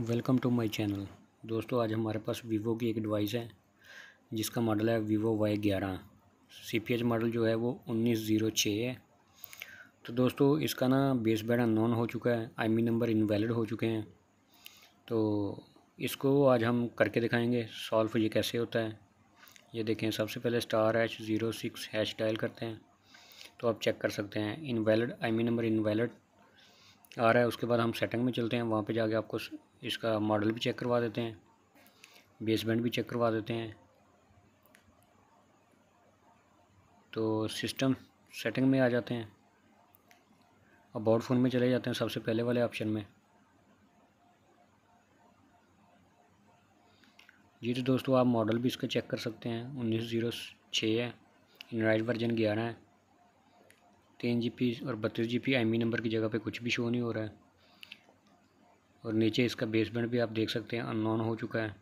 Welcome to my channel. दोस्तों, आज हमारे पास वीवो की एक डिवाइस है, जिसका मॉडल है वीवो वाई ग्यारह। सी पी एच मॉडल जो है वो उन्नीस ज़ीरो छः है। तो दोस्तों, इसका ना बेस बैंड नॉन हो चुका है आई मी नंबर इनवैलिड हो चुके हैं। तो इसको आज हम करके दिखाएँगे सॉल्व ये कैसे होता है। ये देखें, सबसे पहले star H zero six hash dial करते हैं। तो आप चेक कर सकते हैं invalid IMEI number invalid आ रहा है। उसके बाद हम सेटिंग में चलते हैं, वहाँ पे जाके आपको इसका मॉडल भी चेक करवा देते हैं, बेसमेंट भी चेक करवा देते हैं। तो सिस्टम सेटिंग में आ जाते हैं, अबाउट फ़ोन में चले जाते हैं सबसे पहले वाले ऑप्शन में। जी तो दोस्तों, आप मॉडल भी इसका चेक कर सकते हैं। उन्नीस ज़ीरो छः है इनराइट वर्जन ग्यारह है। तीन जी और बत्तीस जी पी आई नंबर की जगह पे कुछ भी शो नहीं हो रहा है। और नीचे इसका बेसमेंट भी आप देख सकते हैं अननोन हो चुका है।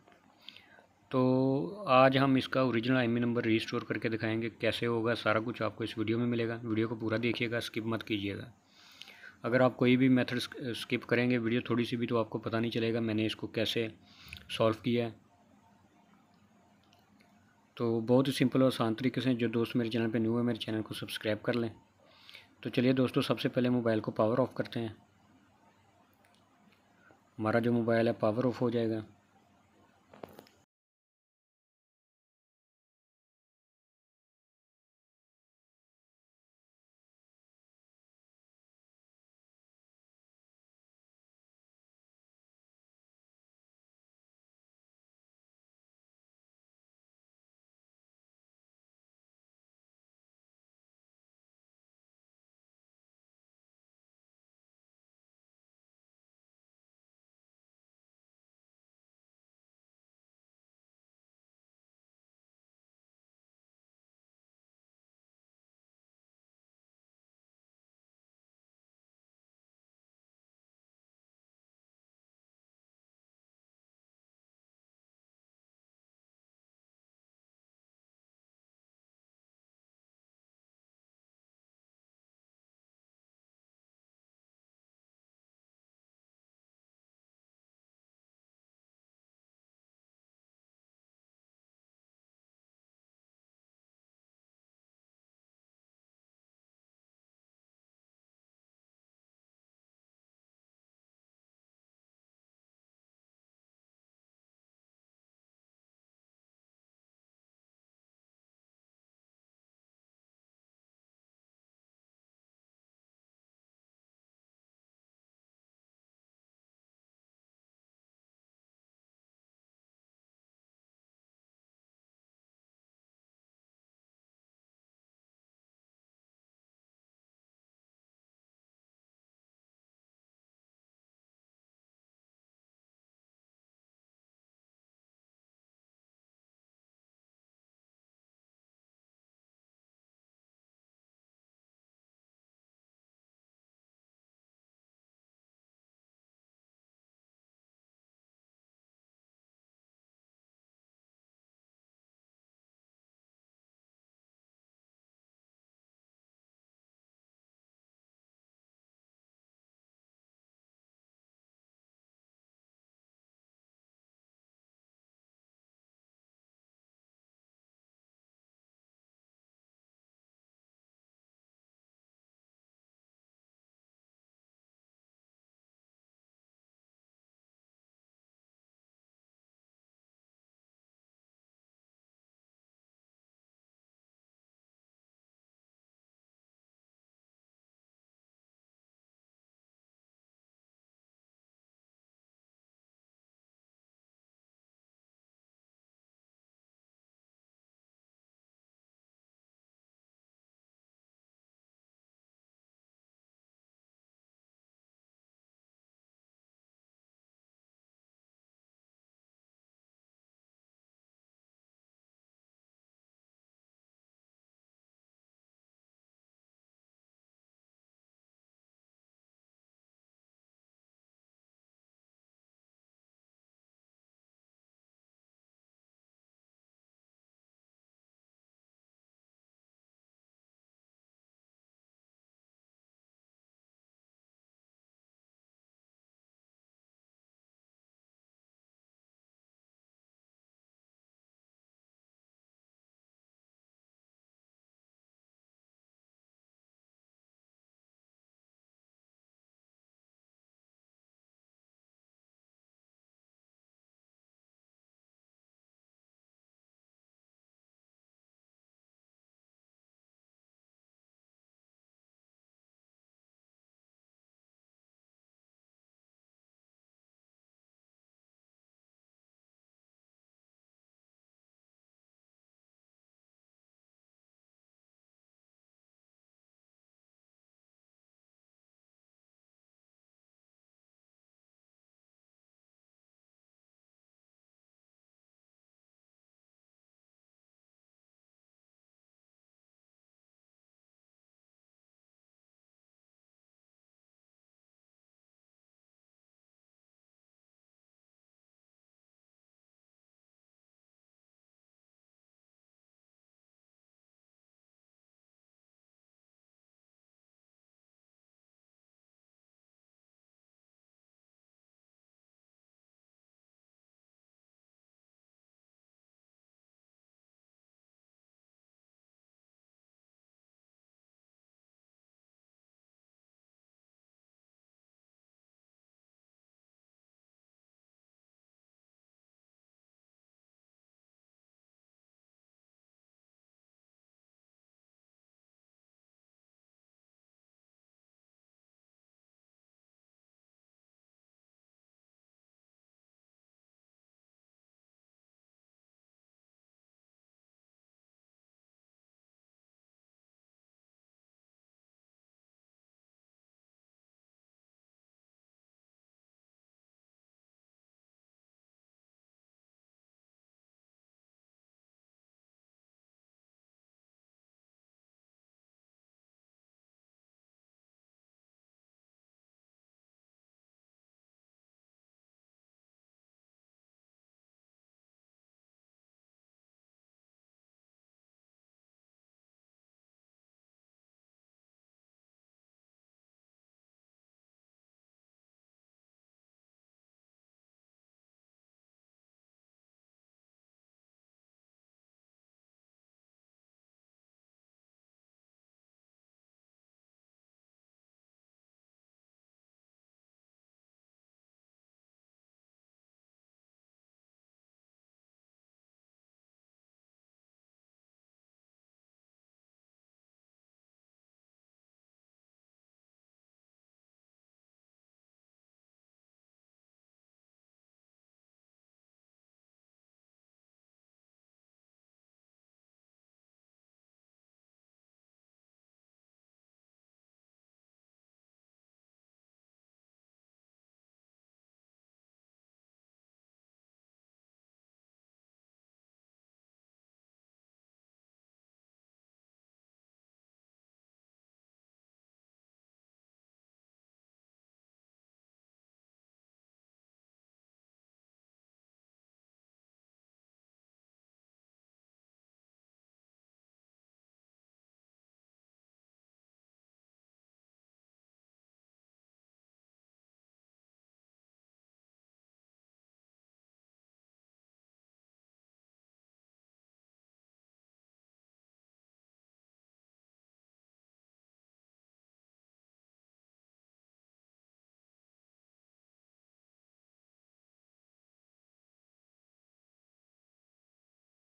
तो आज हम इसका ओरिजिनल आई नंबर रीस्टोर करके दिखाएँगे, कैसे होगा, सारा कुछ आपको इस वीडियो में मिलेगा। वीडियो को पूरा देखिएगा स्किप मत कीजिएगा। अगर आप कोई भी मेथड स्किप करेंगे वीडियो थोड़ी सी भी तो आपको पता नहीं चलेगा मैंने इसको कैसे सॉल्व किया है। तो बहुत ही सिंपल और आसान तरीके से जो दोस्त मेरे चैनल पर न्यू है, मेरे चैनल को सब्सक्राइब कर लें। तो चलिए दोस्तों, सबसे पहले मोबाइल को पावर ऑफ़ करते हैं। हमारा जो मोबाइल है पावर ऑफ़ हो जाएगा।